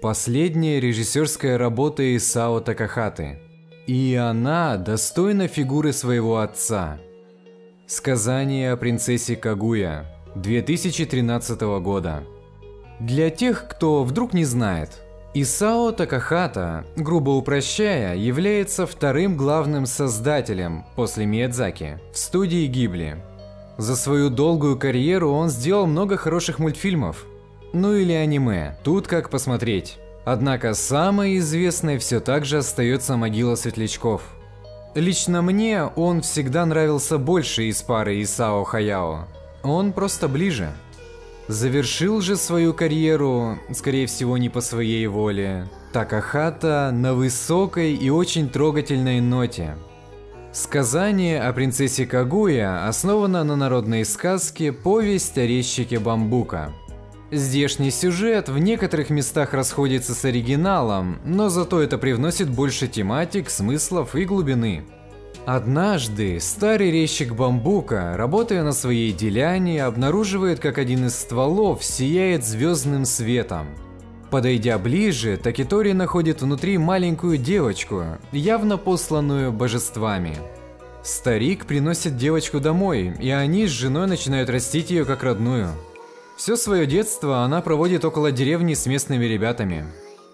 Последняя режиссерская работа Исао Такахаты. И она достойна фигуры своего отца. Сказание о принцессе Кагуя 2013 года. Для тех, кто вдруг не знает, Исао Такахата, грубо упрощая, является вторым главным создателем после Миядзаки в студии Гибли. За свою долгую карьеру он сделал много хороших мультфильмов, ну или аниме, тут как посмотреть. Однако самой известной все так же остается «Могила светлячков». Лично мне он всегда нравился больше из пары Исао Хаяо. Он просто ближе. Завершил же свою карьеру, скорее всего не по своей воле, Такахата на высокой и очень трогательной ноте. Сказание о принцессе Кагуя основано на народной сказке «Повесть о резчике бамбука». Здешний сюжет в некоторых местах расходится с оригиналом, но зато это привносит больше тематик, смыслов и глубины. Однажды старый резчик бамбука, работая на своей деляне, обнаруживает, как один из стволов сияет звездным светом. Подойдя ближе, Такитори находит внутри маленькую девочку, явно посланную божествами. Старик приносит девочку домой, и они с женой начинают растить ее как родную. Все свое детство она проводит около деревни с местными ребятами.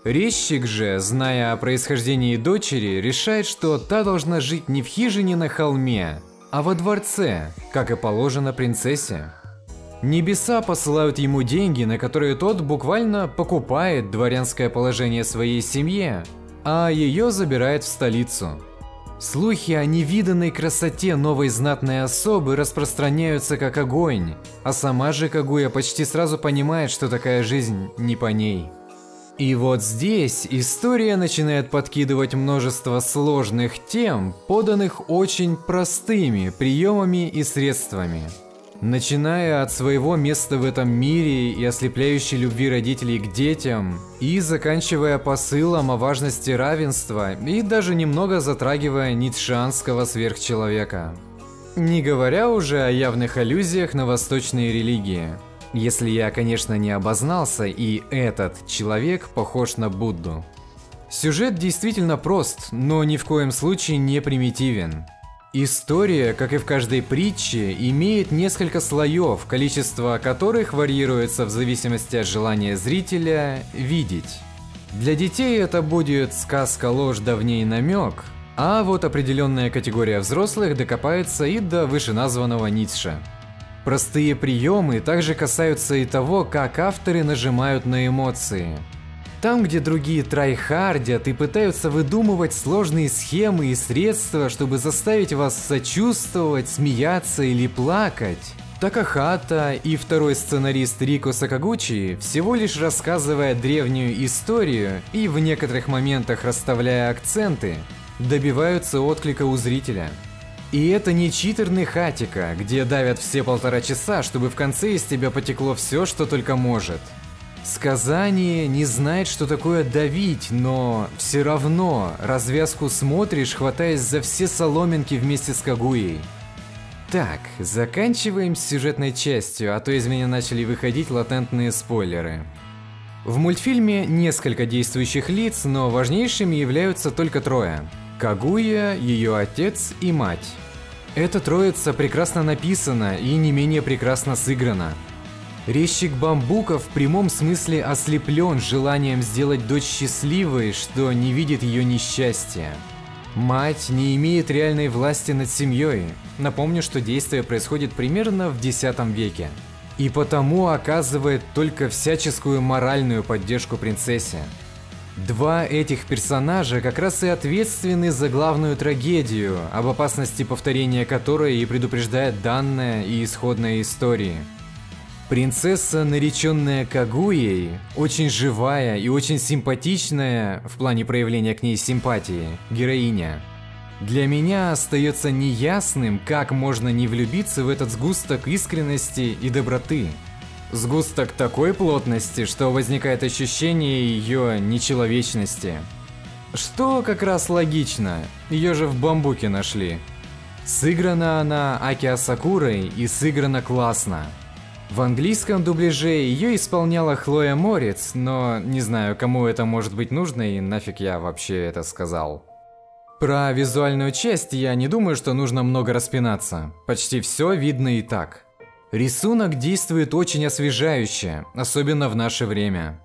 Резчик же, зная о происхождении дочери, решает, что та должна жить не в хижине на холме, а во дворце, как и положено принцессе. Небеса посылают ему деньги, на которые тот буквально покупает дворянское положение своей семье, а ее забирает в столицу. Слухи о невиданной красоте новой знатной особы распространяются как огонь, а сама же Кагуя почти сразу понимает, что такая жизнь не по ней. И вот здесь история начинает подкидывать множество сложных тем, поданных очень простыми приемами и средствами. Начиная от своего места в этом мире и ослепляющей любви родителей к детям, и заканчивая посылом о важности равенства, и даже немного затрагивая ницшанского сверхчеловека. Не говоря уже о явных аллюзиях на восточные религии. Если я, конечно, не обознался, и этот человек похож на Будду. Сюжет действительно прост, но ни в коем случае не примитивен. История, как и в каждой притче, имеет несколько слоев, количество которых варьируется в зависимости от желания зрителя видеть. Для детей это будет сказка ложь давней намек, а вот определенная категория взрослых докопается и до вышеназванного Ницше. Простые приемы также касаются и того, как авторы нажимают на эмоции – там, где другие трайхардят и пытаются выдумывать сложные схемы и средства, чтобы заставить вас сочувствовать, смеяться или плакать, Такахата и второй сценарист Рико Сакагучи, всего лишь рассказывая древнюю историю и в некоторых моментах расставляя акценты, добиваются отклика у зрителя. И это не читерный хатика, где давят все полтора часа, чтобы в конце из тебя потекло все, что только может – Сказание не знает, что такое давить, но все равно развязку смотришь, хватаясь за все соломинки вместе с Кагуей. Так, заканчиваем с сюжетной частью, а то из меня начали выходить латентные спойлеры. В мультфильме несколько действующих лиц, но важнейшими являются только трое. Кагуя, ее отец и мать. Эта троица прекрасно написана и не менее прекрасно сыграна. Резчик бамбука в прямом смысле ослеплен желанием сделать дочь счастливой, что не видит ее несчастья. Мать не имеет реальной власти над семьей. Напомню, что действие происходит примерно в X веке. И потому оказывает только всяческую моральную поддержку принцессе. Два этих персонажа как раз и ответственны за главную трагедию, об опасности повторения которой и предупреждает данная и исходная истории – Принцесса, нареченная Кагуей, очень живая и очень симпатичная в плане проявления к ней симпатии, героиня. Для меня остается неясным, как можно не влюбиться в этот сгусток искренности и доброты. Сгусток такой плотности, что возникает ощущение ее нечеловечности. Что как раз логично, ее же в бамбуке нашли. Сыграна она Аки Асакурой и сыграна классно. В английском дубляже ее исполняла Хлоя Морец, но не знаю, кому это может быть нужно и нафиг я вообще это сказал. Про визуальную часть я не думаю, что нужно много распинаться. Почти все видно и так. Рисунок действует очень освежающе, особенно в наше время.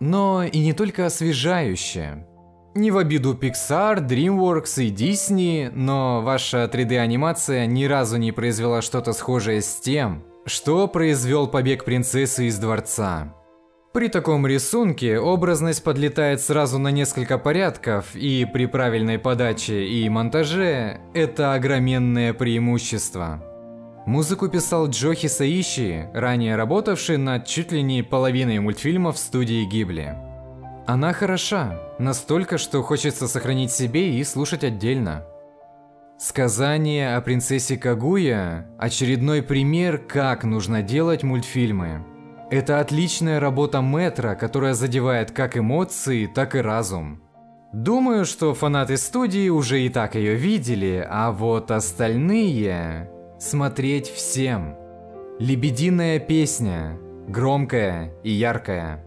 Но и не только освежающе. Не в обиду Pixar, DreamWorks и Disney, но ваша 3D-анимация ни разу не произвела что-то схожее с тем, что произвел побег принцессы из дворца. При таком рисунке образность подлетает сразу на несколько порядков, и при правильной подаче и монтаже это огроменное преимущество. Музыку писал Джохи Саиши, ранее работавший над чуть ли не половиной мультфильмов студии Гибли. Она хороша, настолько, что хочется сохранить себе и слушать отдельно. Сказание о принцессе Кагуя – очередной пример, как нужно делать мультфильмы. Это отличная работа Метра, которая задевает как эмоции, так и разум. Думаю, что фанаты студии уже и так ее видели, а вот остальные смотреть всем. Лебединая песня, громкая и яркая.